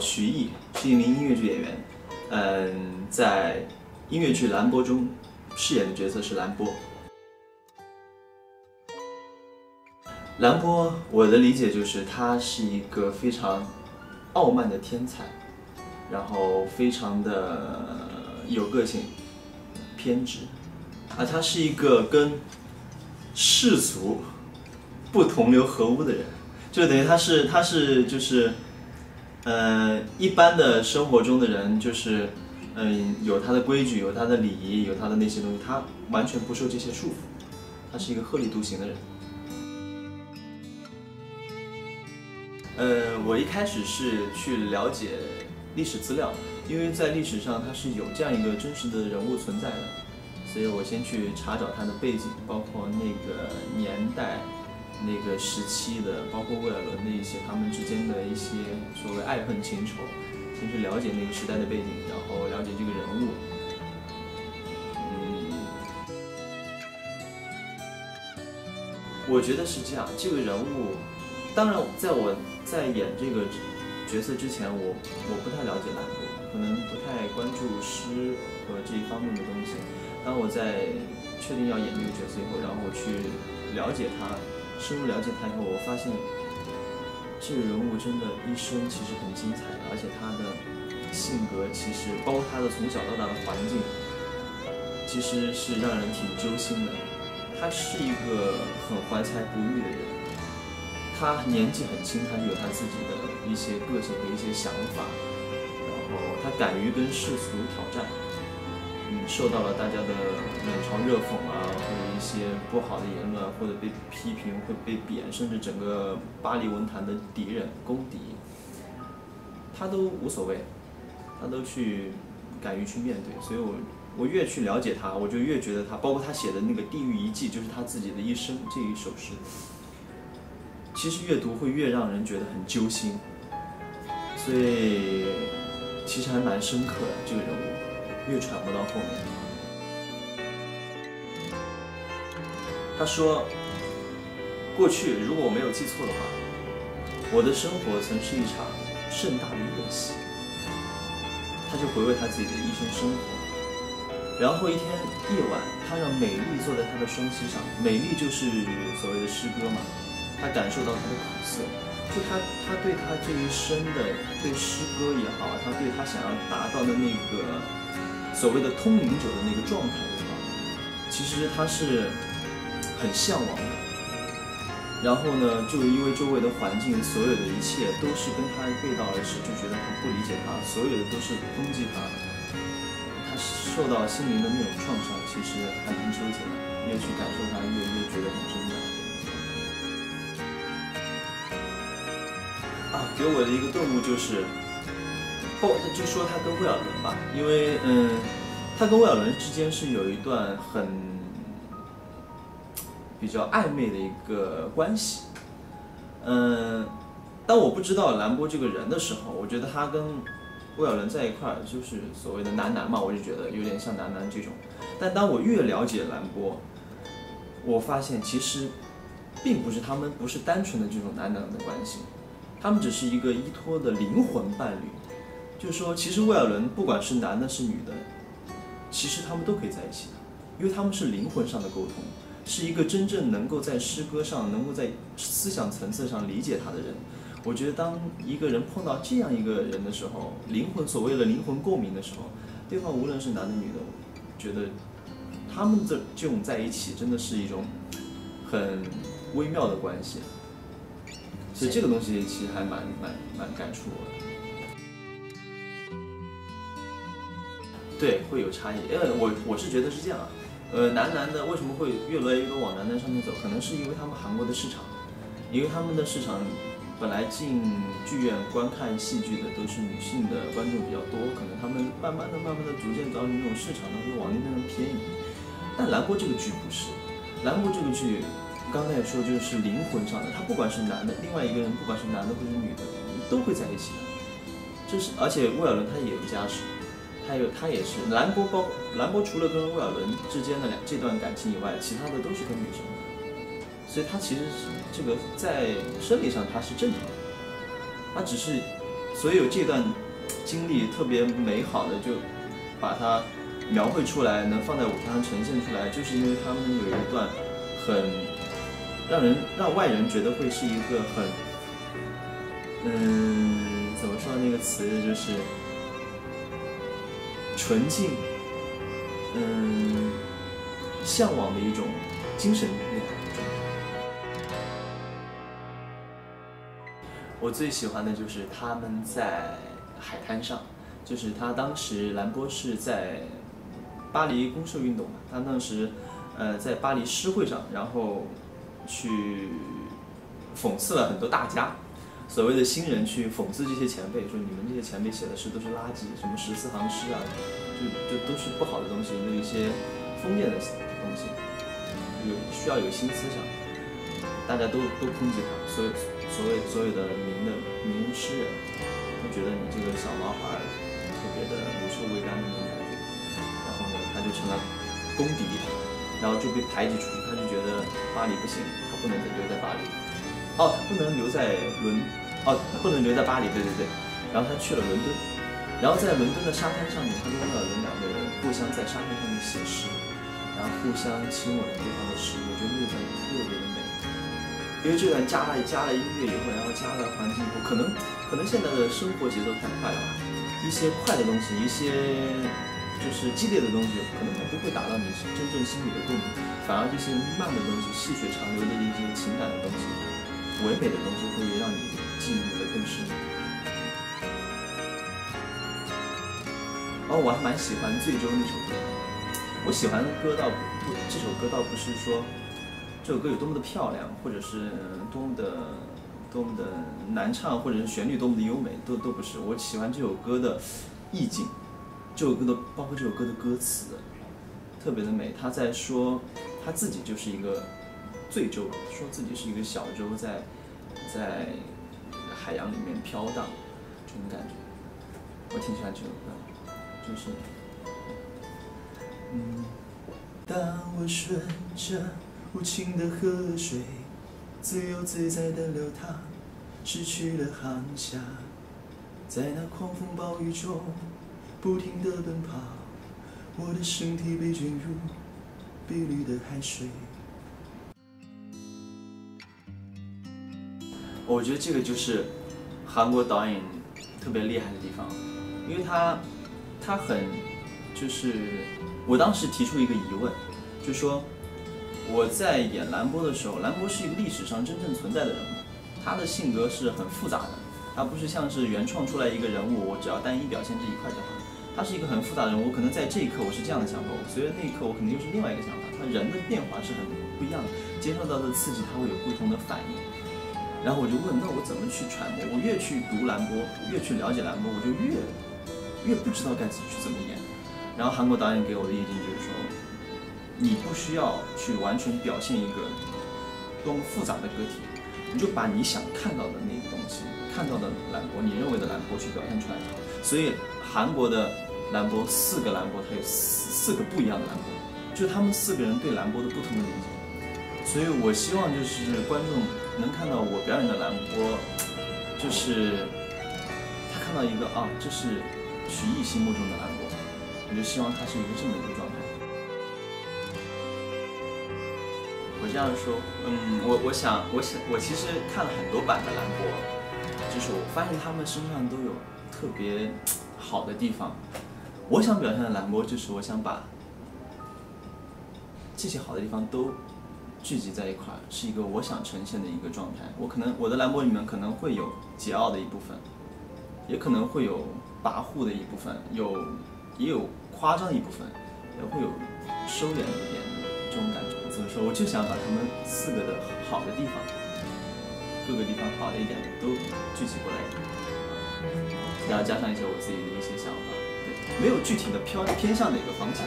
徐艺，是一名音乐剧演员。嗯，在音乐剧《兰波》中饰演的角色是兰波。兰波，我的理解就是他是一个非常傲慢的天才，然后非常的有个性、偏执，啊，他是一个跟世俗不同流合污的人，就等于他是他是就是。呃，一般的生活中的人就是，嗯，有他的规矩，有他的礼仪，有他的那些东西，他完全不受这些束缚，他是一个鹤立独行的人。呃，我一开始是去了解历史资料，因为在历史上他是有这样一个真实的人物存在的，所以我先去查找他的背景，包括那个年代。那个时期的，包括魏尔伦的一些他们之间的一些所谓爱恨情仇，先去了解那个时代的背景，然后了解这个人物。嗯，我觉得是这样。这个人物，当然，在我在演这个角色之前，我我不太了解兰博，可能不太关注诗和这一方面的东西。当我在确定要演这个角色以后，然后我去了解他。深入了解他以后，我发现这个人物真的一生其实很精彩，而且他的性格其实包括他的从小到大的环境，其实是让人挺揪心的。他是一个很怀才不遇的人，他年纪很轻，他就有他自己的一些个性和一些想法，然后他敢于跟世俗挑战。受到了大家的冷嘲热讽啊，或者一些不好的言论，或者被批评，会被贬，甚至整个巴黎文坛的敌人、公敌，他都无所谓，他都去敢于去面对。所以我我越去了解他，我就越觉得他，包括他写的那个《地狱遗迹》，就是他自己的一生这一首诗，其实阅读会越让人觉得很揪心，所以其实还蛮深刻的这个人物。越揣摩到后面，他说：“过去如果我没有记错的话，我的生活曾是一场盛大的宴席。”他就回味他自己的一生生活。然后一天夜晚，他让美丽坐在他的双膝上，美丽就是所谓的诗歌嘛。他感受到他的苦涩，就他他对他这一生的对诗歌也好，他对他想要达到的那个。所谓的通灵者的那个状态的话，其实他是很向往的。然后呢，就因为周围的环境，所有的一切都是跟他背道而驰，就觉得他不理解他，所有的都是抨击他。他受到心灵的那种创伤，其实还挺纠结的。越去感受他，越越觉得很真的。啊，给我的一个顿悟就是。不，就说他跟魏尔伦吧，因为嗯，他跟魏尔伦之间是有一段很比较暧昧的一个关系。嗯，当我不知道兰波这个人的时候，我觉得他跟魏尔伦在一块儿就是所谓的男男嘛，我就觉得有点像男男这种。但当我越了解兰波，我发现其实并不是他们不是单纯的这种男男的关系，他们只是一个依托的灵魂伴侣。就是说，其实魏尔伦不管是男的，是女的，其实他们都可以在一起的，因为他们是灵魂上的沟通，是一个真正能够在诗歌上，能够在思想层次上理解他的人。我觉得，当一个人碰到这样一个人的时候，灵魂所谓的灵魂共鸣的时候，对方无论是男的女的，觉得他们的这种在一起，真的是一种很微妙的关系。所以这个东西其实还蛮蛮蛮感触我的。对，会有差异。因为我我是觉得是这样啊，呃，男男的为什么会越来越多往男男上面走？可能是因为他们韩国的市场，因为他们的市场本来进剧院观看戏剧的都是女性的观众比较多，可能他们慢慢的、慢慢的逐渐找你那种市场呢，会往那边偏移。但兰波这个剧不是，兰波这个剧刚才也说就是灵魂上的，他不管是男的，另外一个人不管是男的或者女的，都会在一起的。这是而且威尔伦他也有家室。还有他也是兰博，包兰博除了跟威尔伦之间的两这段感情以外，其他的都是跟女生的，所以他其实这个在生理上他是正常的，他只是所有这段经历特别美好的，就把它描绘出来，能放在舞台上呈现出来，就是因为他们有一段很让人让外人觉得会是一个很，嗯，怎么说那个词就是纯净，嗯，向往的一种精神内涵。我最喜欢的就是他们在海滩上，就是他当时兰波是在巴黎公社运动嘛，他当时呃在巴黎诗会上，然后去讽刺了很多大家，所谓的新人去讽刺这些前辈，说你们这些前辈写的诗都是垃圾，什么十四行诗啊，就就都是不好的东西，有一些封建的东西，有需要有新思想，大家都都抨击他，所有。所谓所有的名的名诗人，都觉得你这个小毛孩特别的无臭未干的那种感觉，然后呢，他就成了公敌，然后就被排挤出去。他就觉得巴黎不行，他不能再留在巴黎。哦，他不能留在伦，哦，他不能留在巴黎，对对对。然后他去了伦敦，然后在伦敦的沙滩上面，他跟勒尔伦两个人互相在沙滩上面写诗，然后互相亲吻对方的诗，我觉得那段特别的美。因为这段加了加了音乐以后，然后加了环境以后，可能可能现在的生活节奏太快了吧，一些快的东西，一些就是激烈的东西，可能不会达到你真正心里的共鸣，反而这些慢的东西，细水长流的一些情感的东西，唯美的东西，会让你进入的更深。哦，我还蛮喜欢《醉舟》那首歌，我喜欢的歌倒不，这首歌倒不是说。这首歌有多么的漂亮，或者是多么的多么的难唱，或者是旋律多么的优美，都都不是。我喜欢这首歌的意境，这首歌的包括这首歌的歌词，特别的美。他在说他自己就是一个醉舟，说自己是一个小周在在海洋里面飘荡，这种感觉，我挺喜欢这首歌，就是，嗯，当我顺着。无情的河水，自由自在的流淌，失去了航向，在那狂风暴雨中不停的奔跑，我的身体被卷入碧绿的海水。我觉得这个就是韩国导演特别厉害的地方，因为他他很就是我当时提出一个疑问，就说。我在演兰波的时候，兰波是一个历史上真正存在的人物，他的性格是很复杂的，他不是像是原创出来一个人物，我只要单一表现这一块就好。他是一个很复杂的人物，可能在这一刻我是这样的想法，我随着那一刻我肯定又是另外一个想法。他人的变化是很不一样的，接受到的刺激他会有不同的反应。然后我就问，那我怎么去揣摩？我越去读兰波，越去了解兰波，我就越越不知道该怎么去怎么演。然后韩国导演给我的意见就是说。你不需要去完全表现一个多么复杂的个体，你就把你想看到的那个东西，看到的兰博，你认为的兰博去表现出来。所以韩国的兰博四个兰博，它有四四个不一样的兰博，就他们四个人对兰博的不同的理解。所以我希望就是观众能看到我表演的兰博，就是他看到一个啊，这是徐艺心目中的兰博，我就希望他是一个这么一个状态。我这样说，嗯，我我想，我想，我其实看了很多版的兰博，就是我发现他们身上都有特别好的地方。我想表现的兰博，就是我想把这些好的地方都聚集在一块儿，是一个我想呈现的一个状态。我可能我的兰博里面可能会有桀骜的一部分，也可能会有跋扈的一部分，有也有夸张一部分，也会有收敛一点的这种感觉。怎么说？我就想把他们四个的好的地方，各个地方好的一点都聚集过来，然后加上一些我自己的一些想法，对，没有具体的偏偏向哪个方向。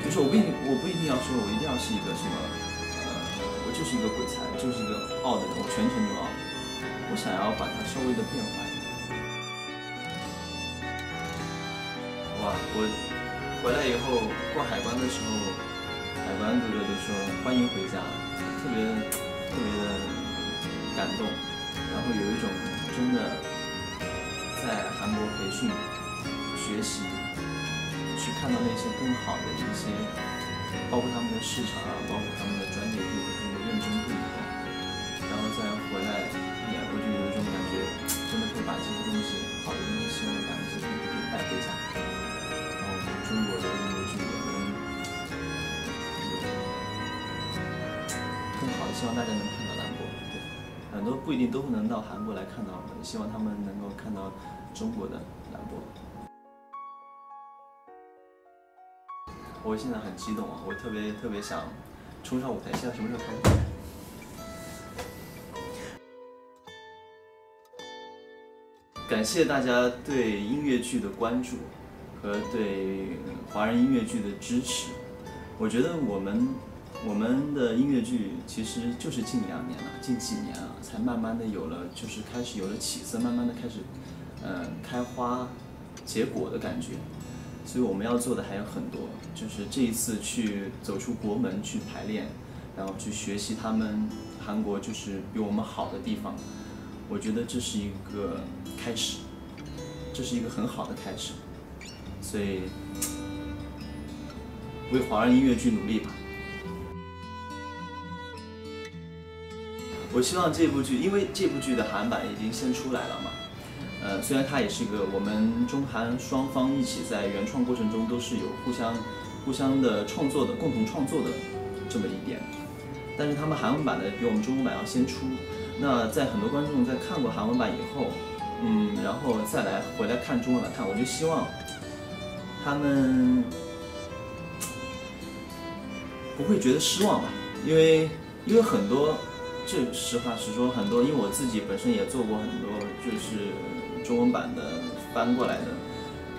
比如说，我不一定，我不一定要说，我一定要是一个什么，呃，我就是一个鬼才，就是一个傲的人，我全程就傲。我想要把它稍微的变化一点。哇，我回来以后过海关的时候。海关哥哥就说欢迎回家，特别特别的感动，然后有一种真的在韩国培训、学习，看到那些更好的一些，包括他们的市场啊，包括他们的专业度和他们的认真度以后，然后再回来演，我就有一种感觉，真的可以把这些东西，好的东西，希望把这些东西都带回家，然后我们中国的音乐剧也能有更好的，希望大家能看到兰博。对，很多不一定都能到韩国来看到我们，希望他们能够看到中国的兰博。我现在很激动啊！我特别特别想冲上舞台，现在什么时候开始？感谢大家对音乐剧的关注和对华人音乐剧的支持。我觉得我们我们的音乐剧其实就是近两年了，近几年啊，才慢慢的有了，就是开始有了起色，慢慢的开始，嗯，开花结果的感觉。所以我们要做的还有很多，就是这一次去走出国门去排练，然后去学习他们韩国就是比我们好的地方。我觉得这是一个开始，这是一个很好的开始。所以为华人音乐剧努力吧。我希望这部剧，因为这部剧的韩版已经先出来了嘛。呃，虽然它也是一个我们中韩双方一起在原创过程中都是有互相、互相的创作的共同创作的这么一点，但是他们韩文版的比我们中文版要先出。那在很多观众在看过韩文版以后，嗯，然后再来回来看中文版看，我就希望他们不会觉得失望吧，因为因为很多，这实话实说，很多，因为我自己本身也做过很多，就是。中文版的翻过来的，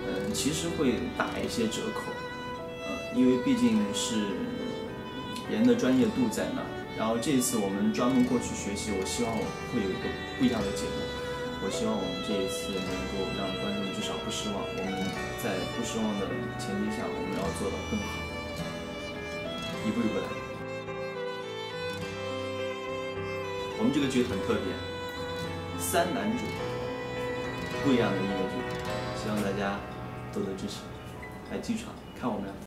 嗯，其实会打一些折扣，呃，因为毕竟是人的专业度在那儿。然后这一次我们专门过去学习，我希望会有一个不一样的结果。我希望我们这一次能够让观众至少不失望。我们在不失望的前提下，我们要做到更好，一步一步来。我们这个剧很特别，三男主。不一样的音乐剧，希望大家多多支持，来剧场看我们。